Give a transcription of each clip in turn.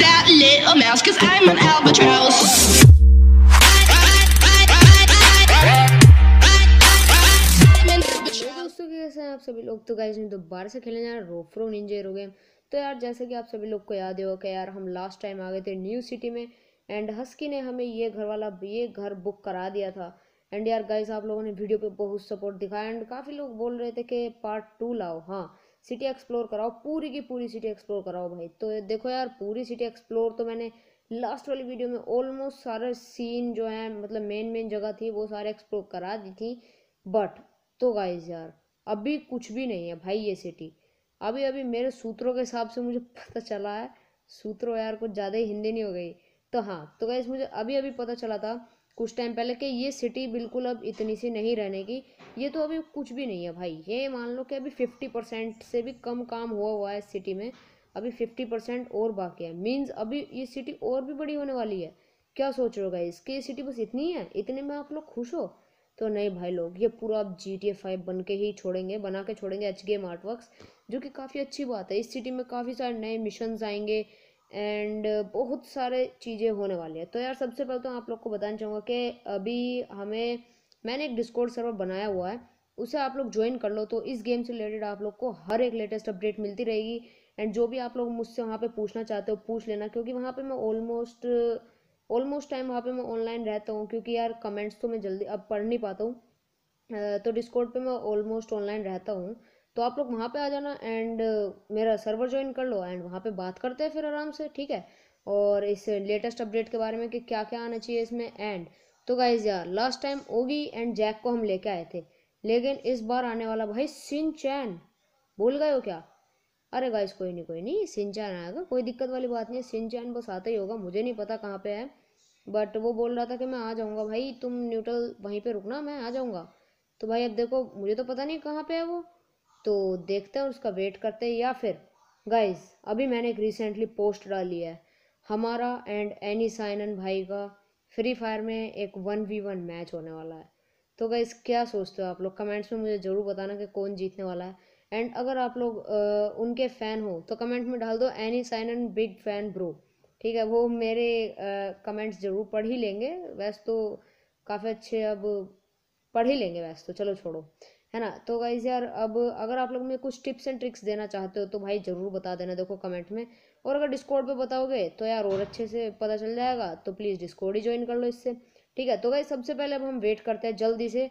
that little mouse, cause I'm an albatross. आप सभी लोग? तो गाइस मैं दोबारा से खेलने जा रहा रोफ्रो निंजा हीरो गेम तो यार जैसे कि आप सभी लोग को याद हो कि यार हम लास्ट टाइम आ गए थे न्यू सिटी में एंड हस्की ने हमें ये घर वाला ये घर बुक करा दिया था। एंड यार गाइस आप लोगों ने वीडियो पे बहुत सपोर्ट दिखाया एंड काफ़ी लोग बोल रहे थे कि पार्ट टू लाओ। हाँ सिटी एक्सप्लोर कराओ, पूरी की पूरी सिटी एक्सप्लोर कराओ भाई। तो देखो यार, पूरी सिटी एक्सप्लोर तो मैंने लास्ट वाली वीडियो में ऑलमोस्ट सारे सीन जो है मतलब मेन मेन जगह थी, वो सारे एक्सप्लोर करा दी थी। बट तो गाइज़ यार, अभी कुछ भी नहीं है भाई ये सिटी अभी अभी मेरे सूत्रों के हिसाब से मुझे पता चला है, सूत्रों यार कुछ ज़्यादा ही हिंदी नहीं हो गई। तो हाँ तो गाइज़ मुझे अभी अभी पता चला था कुछ टाइम पहले कि ये सिटी बिल्कुल अब इतनी सी नहीं रहने की ये तो अभी कुछ भी नहीं है भाई। ये मान लो कि अभी फिफ्टी परसेंट से भी कम काम हुआ हुआ है इस सिटी में, अभी फिफ्टी परसेंट और बाकी है। मीन्स अभी ये सिटी और भी बड़ी होने वाली है। क्या सोच रहे हो गाइज़ कि ये सिटी बस इतनी है? इतने में आप लोग खुश हो? तो नहीं भाई लोग, ये पूरा अब जी टी ए फाइव बन के ही छोड़ेंगे, बना के छोड़ेंगे एच गेम आर्ट वर्क्स जो कि काफ़ी अच्छी बात है। इस सिटी में काफ़ी सारे नए मिशंस आएँगे एंड बहुत सारे चीज़ें होने वाली है। तो यार, सबसे पहले तो आप लोग को बताना चाहूँगा कि अभी हमें, मैंने एक डिस्कोड सर्वर बनाया हुआ है, उसे आप लोग ज्वाइन कर लो तो इस गेम से रिलेटेड आप लोग को हर एक लेटेस्ट अपडेट मिलती रहेगी। एंड जो भी आप लोग मुझसे वहाँ पे पूछना चाहते हो, पूछ लेना, क्योंकि वहाँ पे मैं ऑलमोस्ट ऑलमोस्ट टाइम वहाँ पे मैं ऑनलाइन रहता हूँ, क्योंकि यार कमेंट्स तो मैं जल्दी, अब पढ़ नहीं पाता हूँ। तो डिस्कोड पे मैं ऑलमोस्ट ऑनलाइन रहता हूँ। तो आप लोग वहाँ पे आ जाना एंड मेरा सर्वर ज्वाइन कर लो एंड वहाँ पे बात करते हैं फिर आराम से, ठीक है? और इस लेटेस्ट अपडेट के बारे में कि क्या क्या आना चाहिए इसमें एंड तो गाइज़ यार last time Oggy and Jack को हम लेके आए थे, लेकिन इस बार आने वाला भाई सिन चैन भूल गए हो क्या? अरे गाइज़ कोई नहीं कोई नहीं सिंचैन आएगा, कोई दिक्कत वाली बात नहीं है सिंचैन बस आता ही होगा, मुझे नहीं पता कहाँ पे है। बट वो बोल रहा था कि मैं आ जाऊँगा भाई, तुम न्यूट्रल वहीं पे रुकना, मैं आ जाऊँगा। तो भाई अब देखो, मुझे तो पता नहीं कहाँ पे है वो। तो देखते हैं उसका वेट करते हैं, या फिर गाइज़ अभी मैंने एक रिसेंटली पोस्ट डाली है। हमारा एंड एनी साइनन भाई का फ्री फायर में एक वन वी वन मैच होने वाला है। तो गाइज़ क्या सोचते हो आप लोग? कमेंट्स में मुझे ज़रूर बताना कि कौन जीतने वाला है। एंड अगर आप लोग उनके फ़ैन हो तो कमेंट में डाल दो एनी साइनन बिग फ़ैन ब्रो ठीक है, वो मेरे कमेंट्स ज़रूर पढ़ ही लेंगे। वैसे तो काफ़ी अच्छे, अब पढ़ ही लेंगे, वैसे तो। चलो छोड़ो। है ना? तो गाइज़ यार अब अगर आप लोग में कुछ टिप्स एंड ट्रिक्स देना चाहते हो तो भाई ज़रूर बता देना देखो कमेंट में। और अगर डिस्कॉर्ड पे बताओगे तो यार और अच्छे से पता चल जाएगा तो प्लीज़ डिस्कॉर्ड ही ज्वाइन कर लो इससे। ठीक है? तो गाइज़ सबसे पहले अब हम वेट करते हैं जल्दी से।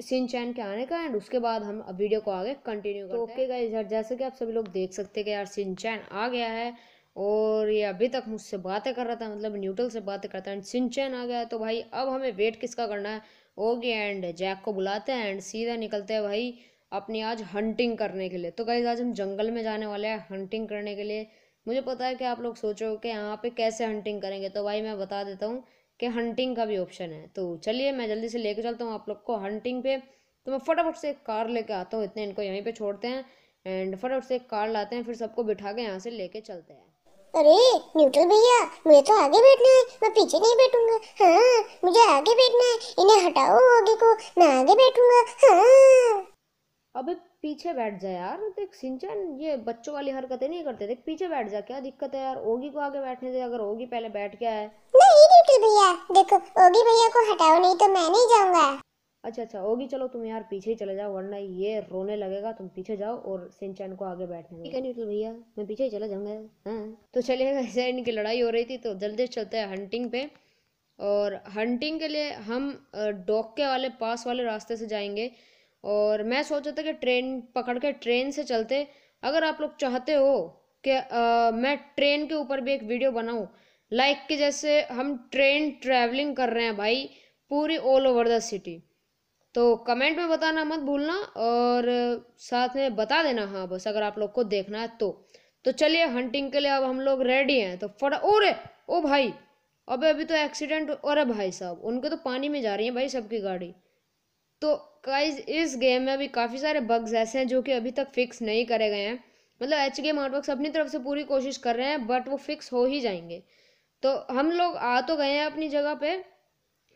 सिन चैन के आने का एंड उसके बाद हम वीडियो को आगे कंटिन्यू करते हैं। ओके गाइस यार जैसे कि आप सभी लोग देख सकते हैं कि यार सिन चैन आ गया है और ये अभी तक मुझसे बातें कर रहा था मतलब न्यूट्रल से बातें करता है। एंड सिन चैन आ गया है तो भाई अब हमें वेट किसका करना है? ओके एंड, जैक को बुलाते हैं एंड सीधा निकलते हैं भाई अपनी आज हंटिंग करने के लिए। तो गाइज़ आज हम जंगल में जाने वाले हैं हंटिंग करने के लिए। मुझे पता है कि आप लोग सोचो कि यहाँ पे कैसे हंटिंग करेंगे तो भाई मैं बता देता हूँ कि हंटिंग का भी ऑप्शन है। तो चलिए, मैं जल्दी से लेके चलता हूँ आप लोग को हंटिंग पे। तो मैं फटाफट से कार लेके आता हूँ, इतने इनको यहीं पे छोड़ते हैं। एंड फटाफट से कार लाते हैं, फिर सबको बिठा के यहाँ से लेके चलते हैं। अरे न्यूट्रल भैया मुझे तो आगे बैठना है मैं पीछे नहीं बैठूँगा। हाँ मुझे आगे बैठना है इन्हें हटाओ आगे को मैं आगे बैठूँगा। हाँ। अबे पीछे बैठ जा यार देख सिंचन ये बच्चों वाली हरकतें नहीं करते देख पीछे बैठ जा क्या दिक्कत है यार ओगी को आगे बैठने दे अगर ओगी पहले बैठ गया है। नहीं न्यूट्रल भैया देखो ओगी भैया को हटाओ नहीं तो मैं नहीं जाऊँगा। अच्छा अच्छा होगी चलो तुम यार पीछे ही चले जाओ वरना ये रोने लगेगा तुम पीछे जाओ और सिंचन को आगे बैठने ठीक है न्यूट्रल भैया मैं पीछे ही चला जाऊँगा। हाँ। तो चलिए ऐसे इनकी लड़ाई हो रही थी तो जल्दी चलते हैं हंटिंग पे। और हंटिंग के लिए हम डोके वाले पास वाले रास्ते से जाएँगे। और मैं सोचा था कि ट्रेन पकड़ के ट्रेन से चलते। अगर आप लोग चाहते हो कि मैं ट्रेन के ऊपर भी एक वीडियो बनाऊँ लाइक कि जैसे हम ट्रेन ट्रैवलिंग कर रहे हैं भाई पूरी ऑल ओवर द सिटी तो कमेंट में बताना मत भूलना और साथ में बता देना हाँ बस अगर आप लोग को देखना है तो। तो चलिए हंटिंग के लिए अब हम लोग रेडी हैं। तो फटा ओ रे ओ भाई, अबे, अभी तो एक्सीडेंट अरे भाई साहब, उनके तो पानी में जा रही है भाई सबकी गाड़ी। तो गाइज़ इस गेम में अभी काफ़ी सारे बग्स ऐसे हैं जो कि अभी तक फिक्स नहीं करे गए हैं। मतलब एच गेम आर्टवर्क्स अपनी तरफ़ से पूरी कोशिश कर रहे हैं बट वो फिक्स हो ही जाएँगे। तो हम लोग आ तो गए हैं अपनी जगह पे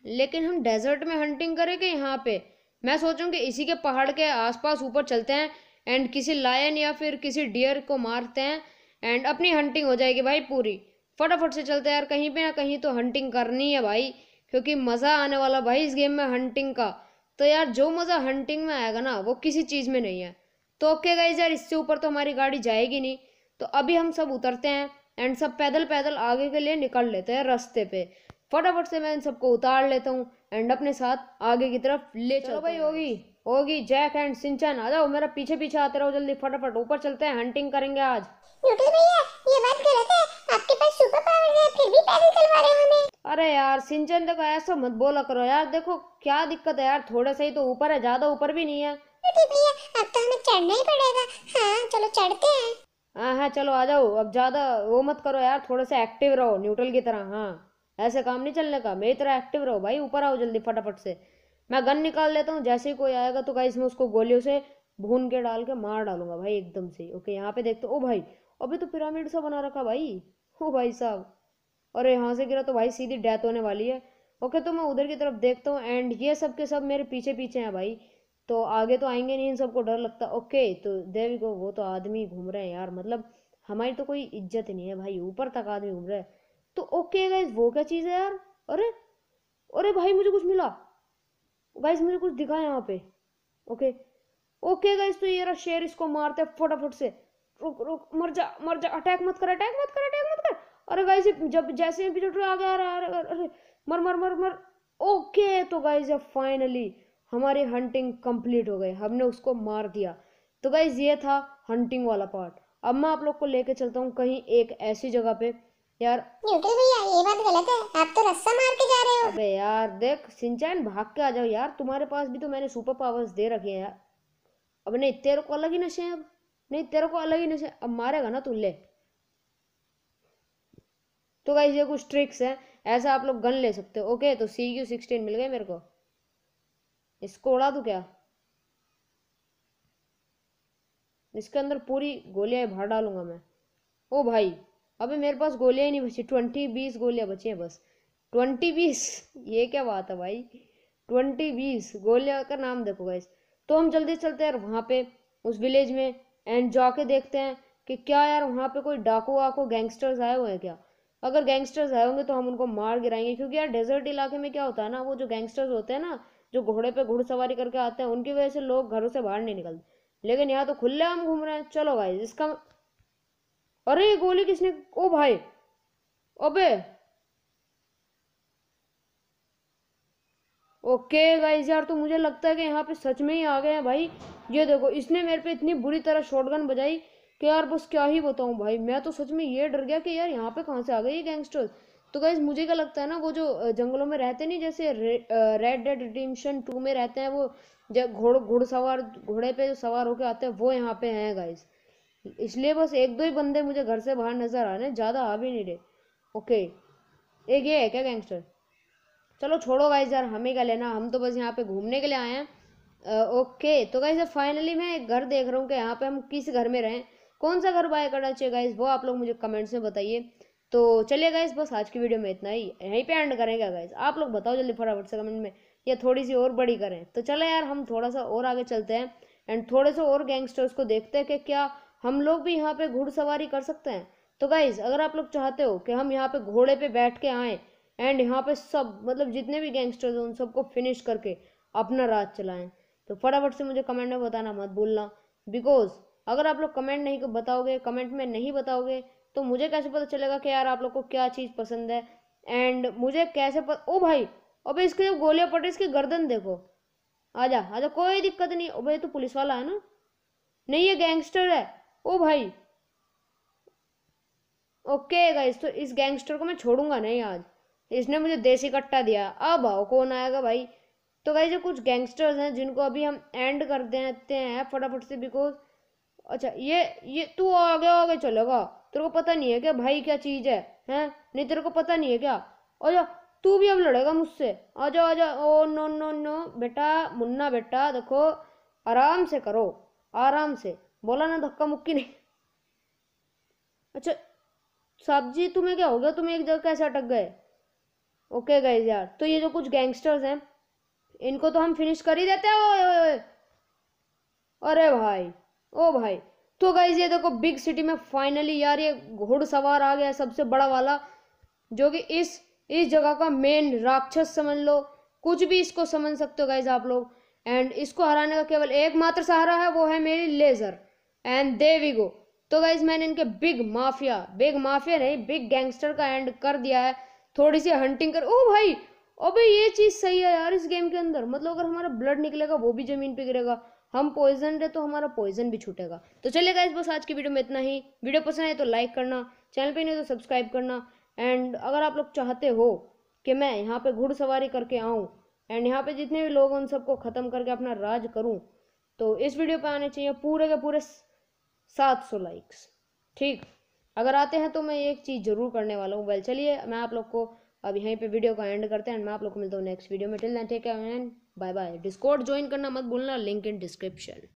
लेकिन हम डेजर्ट में हंटिंग करेंगे यहाँ पे? मैं सोचूं कि इसी के पहाड़ के आसपास ऊपर चलते हैं एंड किसी लायन या फिर किसी डियर को मारते हैं एंड अपनी हंटिंग हो जाएगी भाई पूरी। फटाफट से चलते हैं यार, कहीं पे ना कहीं तो हंटिंग करनी है भाई, क्योंकि मज़ा आने वाला भाई इस गेम में हंटिंग का। तो यार, जो मज़ा हंटिंग में आएगा ना, वो किसी चीज़ में नहीं है। तो ओके गाइज़ यार, इससे ऊपर तो हमारी गाड़ी जाएगी नहीं। तो अभी हम सब उतरते हैं एंड सब पैदल पैदल आगे के लिए निकल लेते हैं रास्ते पे। फटाफट से मैं इन सबको उतार लेता हूँ एंड अपने साथ आगे की तरफ़ ले चलो भाई होगी। होगी। जैक एंड सिंचन आ जाओ मेरा पीछे पीछे आते रहो जल्दी फटाफट। ऊपर चलते हैं हंटिंग करेंगे आज। भैया ये बात गलत है। आपके पास सुपर पावर है फिर भी पैदल चलवा रहे हो हमें। अरे यार सिंचन देखो ऐसा मत बोला करो यार। देखो क्या दिक्कत है यार थोड़ा सा ही तो ऊपर है ज़्यादा ऊपर भी नहीं है। भैया अब तो हमें चढ़ना ही पड़ेगा। हाँ चलो चढ़ते हैं। हाँ हाँ चलो आ जाओ। अब ज़्यादा वो मत करो यार थोड़ा सा एक्टिव रहो न्यूट्रल की तरह हाँ। ऐसे काम नहीं चलने का। मेरी तरह एक्टिव रहो भाई, ऊपर आओ जल्दी फटाफट से। मैं गन निकाल लेता हूँ, जैसे ही कोई आएगा तो गाइस मैं उसको गोलियों से भून के डाल के मार डालूँगा भाई एकदम से। ओके यहाँ पे देखते ओ भाई, अभी तो पिरामिड सा बना रखा भाई। ओ भाई साहब और यहाँ से गिरा तो भाई सीधी डेथ होने वाली है। ओके तो मैं उधर की तरफ़ देखता हूँ एंड ये सब के सब मेरे पीछे पीछे हैं भाई। तो आगे तो आएँगे नहीं, इन सबको डर लगता। ओके तो देवी को वो तो आदमी घूम रहे हैं यार। मतलब हमारी तो कोई इज़्ज़त नहीं है भाई, ऊपर तक आदमी घूम रहे हैं। तो ओके गाइज़ वो क्या चीज़ है यार? अरे अरे भाई मुझे कुछ मिला। गाइज़ मुझे कुछ दिखा यहाँ पे। ओके ओके गाइज़ तो ये रहा शेर इसको मारते हैं फटाफट से। रुक रुक, मर जा मर जा। अटैक मत कर अटैक मत कर अटैक मत कर। अरे गाइज़ जब जैसे भी आ गया अरे अरे अरे, मर मर मर मर। ओके तो गाइज़ अब फाइनली हमारी हंटिंग कंप्लीट हो गई। हमने उसको मार दिया। तो गाइज़ ये था हंटिंग वाला पार्ट अब मैं आप लोग को लेके चलता हूँ कहीं एक ऐसी जगह पे यार। न्यूटन भैया ये बात गलत है। आप तो रस्सा मार के जा रहे हो। अबे यार देख सिंचैन भाग के आ जाओ यार। तुम्हारे पास भी तो मैंने सुपर पावर्स दे रखे हैं यार। अब नहीं तेरे को अलग ही नशे हैं अब। नहीं तेरे को अलग ही नशे। अब मारेगा ना तू ले। तो गाइस ये कुछ ट्रिक्स हैं। ऐसा आप लोग गन ले सकते हो। ओके तो सी क्यू सिक्सटीन मिल गए मेरे को। इसको उड़ा दूँ क्या? इसके अंदर पूरी गोलियाँ भर डालूँगा मैं। ओ भाई। अबे मेरे पास गोलियाँ ही नहीं बची ट्वेंटी बीस गोलियाँ बची हैं बस। ट्वेंटी बीस ये क्या बात है भाई? ट्वेंटी बीस गोलियाँ का नाम देखो गाइस तो हम जल्दी चलते हैं यार वहाँ पे, उस विलेज में एंड जाके देखते हैं कि क्या यार वहाँ पे कोई डाकू वाकू गैंगस्टर्स आए हुए हैं क्या? अगर गैंगस्टर्स आए होंगे तो हम उनको मार गिराएँगे, क्योंकि यार डेजर्ट इलाके में क्या होता है ना, वो जो गैंगस्टर्स होते हैं ना, जो घोड़े पे घुड़सवारी करके आते हैं, उनकी वजह से लोग घरों से बाहर नहीं निकलते। लेकिन यहाँ तो खुले हम घूम रहे हैं। चलो भाई इसका अरे, ये गोली किसने ओ भाई। अबे। ओके गाइस यार तो मुझे लगता है कि यहाँ पे सच में ही आ गए हैं भाई। ये देखो, इसने मेरे पे इतनी बुरी तरह शॉटगन बजाई कि यार, बस क्या ही बताऊँ भाई। मैं तो सच में ये डर गया कि यार, यहाँ पे कहाँ से आ गए ये गैंगस्टर्स तो गाइज़ मुझे क्या लगता है ना, वो जो जंगलों में रहते नहीं, जैसे रेड डेड रिडेम्पशन टू में रहते हैं, वो जब घोड़, घुड़सवार, घोड़े पे जो सवार होके आते हैं, वो यहाँ पे हैं गाइज़ इसलिए बस एक दो ही बंदे मुझे घर से बाहर नज़र आ रहे हैं ज़्यादा आ भी नहीं रहे। ओके एक ये है क्या गैंगस्टर चलो छोड़ो गाइज़ यार, हमें क्या लेना, हम तो बस यहाँ पे घूमने के लिए आए हैं। ओके तो गाइज़ फाइनली मैं एक घर देख रहा हूँ कि यहाँ पे हम किस घर में रहें। कौन सा घर बाय करना चाहिए गाइज़ वो आप लोग मुझे कमेंट्स में बताइए। तो चलिए गाइज़ बस आज की वीडियो में इतना ही। यहीं पे एंड करेंगे गाइज़ आप लोग बताओ जल्दी फटाफट से कमेंट में या थोड़ी सी और बड़ी करें। तो चलो यार, हम थोड़ा सा और आगे चलते हैं। एंड थोड़े से और गैंगस्टर्स को देखते हैं कि क्या हम लोग भी यहाँ पे घुड़सवारी कर सकते हैं। तो गाइज़ अगर आप लोग चाहते हो कि हम यहाँ पे घोड़े पे बैठ के आएँ एंड यहाँ पे सब मतलब जितने भी गैंगस्टर्स हैं, उन सबको फिनिश करके अपना राज चलाएँ तो फटाफट से मुझे कमेंट में बताना मत भूलना। बिकॉज़ अगर आप लोग कमेंट नहीं बताओगे कमेंट में नहीं बताओगे तो मुझे कैसे पता चलेगा कि यार आप लोग को क्या चीज़ पसंद है? एंड मुझे कैसे पता ओ भाई, अबे इसके जो गोलियाँ रही इसकी गर्दन देखो। आजा आजा, कोई दिक्कत नहीं भाई तो पुलिस वाला है ना? नहीं, ये गैंगस्टर है। ओ भाई। ओके गाइस तो इस गैंगस्टर को मैं छोड़ूँगा नहीं आज। इसने मुझे देसी कट्टा दिया। अब आओ, कौन आएगा भाई? तो भाई जो कुछ गैंगस्टर्स हैं जिनको अभी हम एंड कर देते हैं फटाफट से बिकॉज़ अच्छा ये ये तू आगे आगे चलेगा। तेरे को पता नहीं है क्या भाई क्या चीज़ है, हैं? नहीं, तेरे को पता नहीं है क्या? आजा, तू भी अब लड़ेगा मुझसे। आजा आजा, ओ नो नो नो बेटा, मुन्ना बेटा, देखो, आराम से करो, आराम से। बोला ना धक्का मुक्की नहीं अच्छा साहब जी, तुम्हें क्या हो गया? तुम एक जगह कैसे अटक गए? ओके गाइज़ यार तो ये जो कुछ गैंगस्टर्स हैं, इनको तो हम फिनिश कर ही देते हैं, ओए अरे भाई, ओ भाई। तो गाइज़ ये देखो बिग सिटी में फाइनली यार ये घुड़सवार आ गया सबसे बड़ा वाला, जो कि इस इस जगह का मेन राक्षस समझ लो। कुछ भी इसको समझ सकते हो गाइज़ आप लोग। एंड इसको हराने का केवल एकमात्र सहारा है, वो है मेरी लेजर एंड दे वी गो तो गाइज़ मैंने इनके बिग माफिया बिग माफिया नहीं बिग गैंगस्टर का एंड कर दिया है। थोड़ी सी हंटिंग कर, ओ भाई, अबे ये चीज़ सही है यार इस गेम के अंदर। मतलब अगर हमारा ब्लड निकलेगा, वो भी ज़मीन पे गिरेगा। हम पॉइजन है तो हमारा पॉइजन भी छूटेगा। तो चलिए गाइज़ बस आज की वीडियो में इतना ही। वीडियो पसंद है तो लाइक करना चैनल पे नहीं तो सब्सक्राइब करना। एंड अगर आप लोग चाहते हो कि मैं यहाँ पे घुड़सवारी करके आऊँ एंड यहाँ पे जितने भी लोग हैं, उन सबको ख़त्म करके अपना राज करूँ तो इस वीडियो पे आने चाहिए पूरे के पूरे सात सौ लाइक्स ठीक? अगर आते हैं तो मैं एक चीज़ ज़रूर करने वाला हूँ। वेल चलिए, मैं आप लोग को अब यहीं पे वीडियो का एंड करते हैं मैं आप लोग को मिलता हूँ नेक्स्ट वीडियो में। Till then take care and bye bye Discord join करना मत भूलना लिंक इन डिस्क्रिप्शन